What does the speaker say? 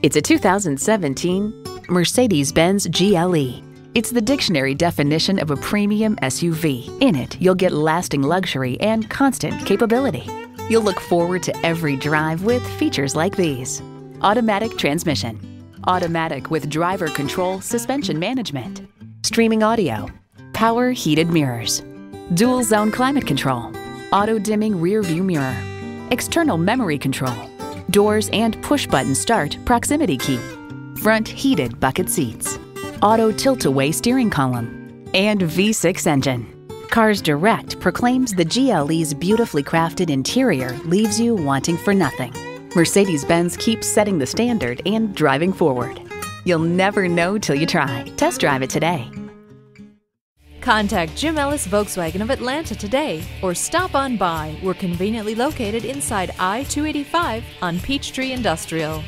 It's a 2017 Mercedes-Benz GLE. It's the dictionary definition of a premium SUV. In it, you'll get lasting luxury and constant capability. You'll look forward to every drive with features like these. Automatic transmission, automatic with driver control suspension management, streaming audio, power heated mirrors, dual zone climate control, auto dimming rear view mirror, external memory control, doors and push button start proximity key, front heated bucket seats, auto tilt-away steering column, and V6 engine. Cars Direct proclaims the GLE's beautifully crafted interior leaves you wanting for nothing. Mercedes-Benz keeps setting the standard and driving forward. You'll never know till you try. Test drive it today. Contact Jim Ellis Volkswagen of Atlanta today or stop on by. We're conveniently located inside I 285 on Peachtree Industrial.